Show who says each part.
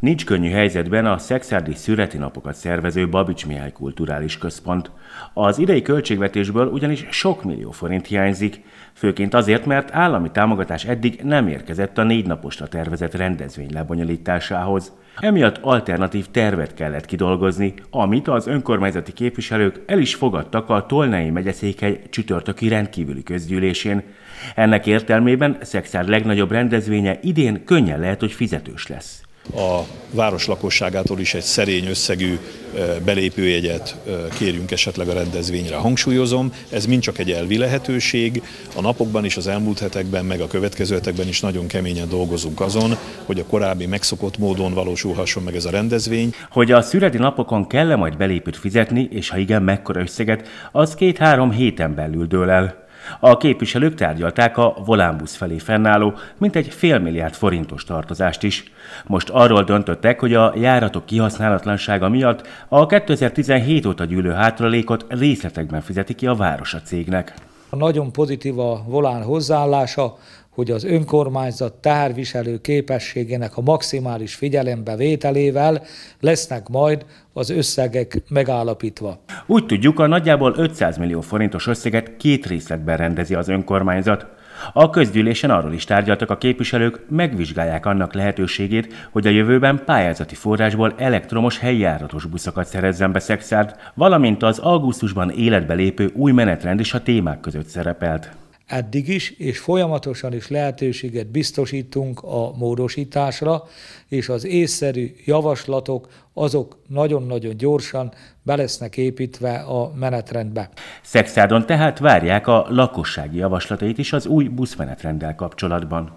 Speaker 1: Nincs könnyű helyzetben a szexárdi szüreti napokat szervező Babics Mihály Kulturális Központ. Az idei költségvetésből ugyanis sok millió forint hiányzik, főként azért, mert állami támogatás eddig nem érkezett a négy naposra tervezett rendezvény lebonyolításához. Emiatt alternatív tervet kellett kidolgozni, amit az önkormányzati képviselők el is fogadtak a Tolnai megyeszékhely csütörtöki rendkívüli közgyűlésén. Ennek értelmében Szexár legnagyobb rendezvénye idén könnyen lehet, hogy fizetős lesz
Speaker 2: a város lakosságától is egy szerény összegű belépőjegyet kérjünk esetleg a rendezvényre. Hangsúlyozom, ez mind csak egy elvi lehetőség. A napokban is, az elmúlt hetekben, meg a következő hetekben is nagyon keményen dolgozunk azon, hogy a korábbi megszokott módon valósulhasson meg ez a rendezvény.
Speaker 1: Hogy a szüreti napokon kell -e majd belépőt fizetni, és ha igen, mekkora összeget, az két-három héten belül dől el. A képviselők tárgyalták a volánbusz felé fennálló mintegy félmilliárd forintos tartozást is. Most arról döntöttek, hogy a járatok kihasználatlansága miatt a 2017 óta gyűlő hátralékot részletekben fizeti ki a város a cégnek.
Speaker 3: Nagyon pozitív a volán hozzáállása, hogy az önkormányzat teherviselő képességének a maximális figyelembe vételével lesznek majd az összegek megállapítva.
Speaker 1: Úgy tudjuk, a nagyjából 500 millió forintos összeget két részletben rendezi az önkormányzat. A közgyűlésen arról is tárgyaltak a képviselők, megvizsgálják annak lehetőségét, hogy a jövőben pályázati forrásból elektromos helyjáratos buszokat szerezzen be Szexárd, valamint az augusztusban életbe lépő új menetrend is a témák között szerepelt
Speaker 3: eddig is, és folyamatosan is lehetőséget biztosítunk a módosításra, és az észszerű javaslatok azok nagyon-nagyon gyorsan be lesznek építve a menetrendbe.
Speaker 1: Szexádon tehát várják a lakossági javaslatait is az új buszmenetrenddel kapcsolatban.